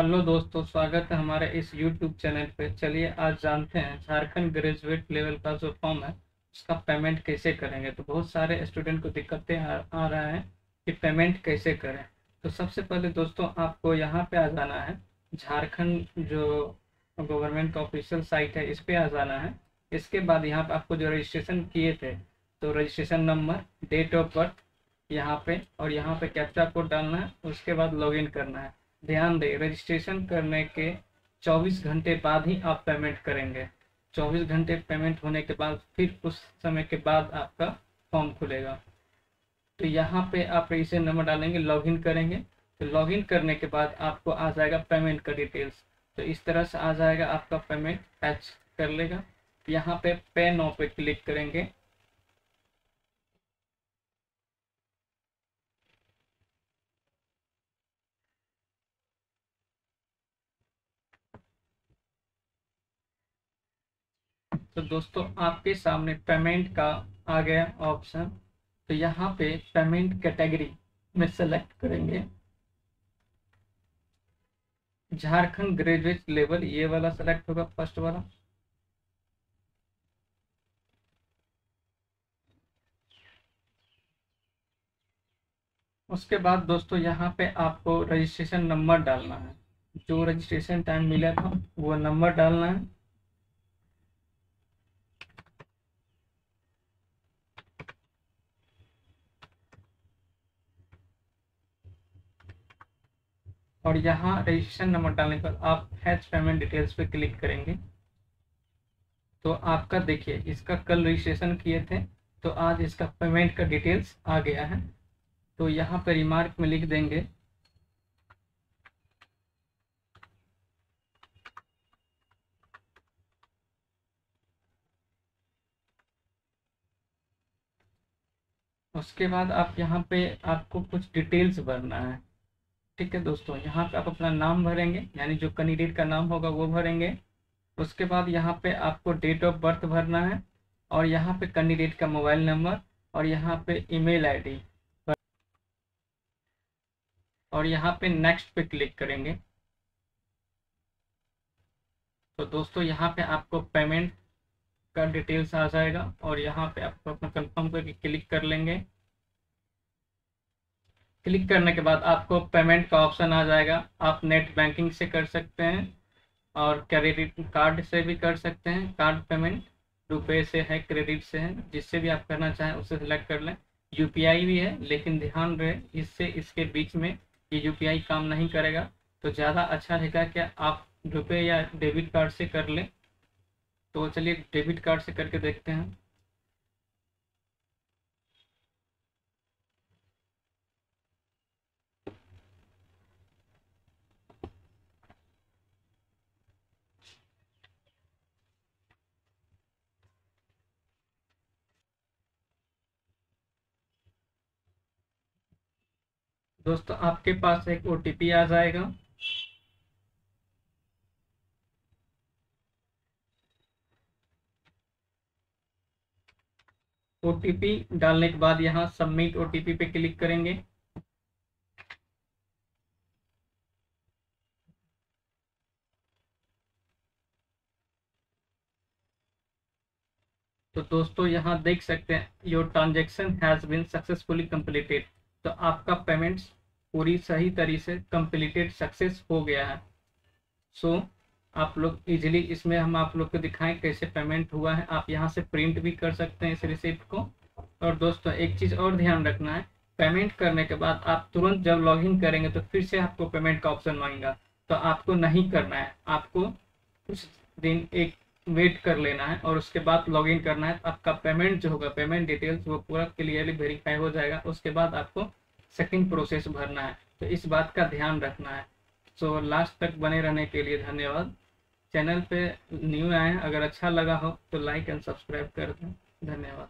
Hello दोस्तों स्वागत है हमारे इस यूट्यूब चैनल पे। चलिए आज जानते हैं झारखंड ग्रेजुएट लेवल का जो फॉर्म है उसका पेमेंट कैसे करेंगे? तो बहुत सारे स्टूडेंट को दिक्कतें आ, आ रहा है कि पेमेंट कैसे करें। तो सबसे पहले दोस्तों आपको यहाँ पे आ जाना है। झारखंड जो गवर्नमेंट का ऑफिशियल साइट है इस पर आ जाना है। इसके बाद यहाँ पर आपको जो रजिस्ट्रेशन किए थे तो registration number date of birth यहाँ पे और यहाँ पे कैप्चा कोड डालना है उसके बाद लॉगिन करना है। ध्यान दें रजिस्ट्रेशन करने के 24 घंटे बाद ही आप पेमेंट करेंगे। 24 घंटे पेमेंट होने के बाद, फिर उस समय के बाद आपका फॉर्म खुलेगा। तो यहाँ पे आप इसे नंबर डालेंगे लॉगिन करेंगे। तो लॉगिन करने के बाद आपको आ जाएगा पेमेंट का डिटेल्स तो इस तरह से आ जाएगा आपका पेमेंट पैच कर लेगा। यहाँ पे पे नो पे क्लिक करेंगे। तो दोस्तों, आपके सामने पेमेंट का आ गया ऑप्शन तो यहाँ पे पेमेंट कैटेगरी में सेलेक्ट करेंगे. झारखंड ग्रेजुएट लेवल ये वाला सेलेक्ट होगा फ़र्स्ट वाला. उसके बाद दोस्तों, यहाँ पे आपको रजिस्ट्रेशन नंबर डालना है. जो रजिस्ट्रेशन टाइम मिला था, वो नंबर डालना है. और यहाँ रजिस्ट्रेशन नंबर डालने पर आप हैच पेमेंट डिटेल्स पे क्लिक करेंगे। तो आपका देखिए, इसका कल रजिस्ट्रेशन किए थे तो आज इसका पेमेंट का डिटेल्स आ गया है। तो यहाँ पर रिमार्क में लिख देंगे। उसके बाद आप यहाँ पे आपको कुछ डिटेल्स भरना है। ठीक है दोस्तों, यहाँ पे आप अपना नाम भरेंगे, यानी जो कैंडिडेट का नाम होगा वो भरेंगे। उसके बाद यहाँ पे आपको डेट ऑफ़ बर्थ भरना है और यहाँ पे कैंडिडेट का मोबाइल नंबर और यहाँ पे ईमेल आईडी और यहाँ पे नेक्स्ट पे क्लिक करेंगे। तो दोस्तों, यहाँ पे आपको पेमेंट का डिटेल्स आ जाएगा और यहाँ पे आपको अपना कंफर्म करके क्लिक कर लेंगे। क्लिक करने के बाद आपको पेमेंट का ऑप्शन आ जाएगा। आप नेट बैंकिंग से कर सकते हैं और क्रेडिट कार्ड से भी कर सकते हैं। कार्ड पेमेंट रुपए से है, क्रेडिट से है, जिससे भी आप करना चाहें उसे सिलेक्ट कर लें। यूपीआई भी है, लेकिन ध्यान रहे, इससे इसके बीच में ये यूपीआई काम नहीं करेगा। तो ज़्यादा अच्छा रहेगा कि आप रुपये या डेबिट कार्ड से कर लें। तो चलिए डेबिट कार्ड से करके देखते हैं। दोस्तों, आपके पास एक ओटीपी आ जाएगा। ओटीपी डालने के बाद यहाँ सबमिट ओ पे क्लिक करेंगे। तो दोस्तों, यहाँ देख सकते हैं your transaction has been successfully completed तो आपका पेमेंट्स पूरी सही तरीके से कंप्लीटेड सक्सेस हो गया है। सो so, आप लोग इजीली इसमें हम आप लोग को दिखाएँ कैसे पेमेंट हुआ है। आप यहाँ से प्रिंट भी कर सकते हैं इस रिसिप्ट को। और दोस्तों एक चीज़ और ध्यान रखना है पेमेंट करने के बाद आप तुरंत जब लॉगिन करेंगे तो फिर से आपको पेमेंट का ऑप्शन मांगेगा। तो आपको नहीं करना है आपको कुछ दिन एक वेट कर लेना है और उसके बाद लॉगिन करना है। आपका पेमेंट जो होगा पेमेंट डिटेल्स वो पूरा क्लियरली वेरीफाई हो जाएगा। उसके बाद आपको सेकंड प्रोसेस भरना है। तो इस बात का ध्यान रखना है। सो so, लास्ट तक बने रहने के लिए धन्यवाद। चैनल पे न्यू आए अगर अच्छा लगा हो तो लाइक एंड सब्सक्राइब कर दें। धन्यवाद।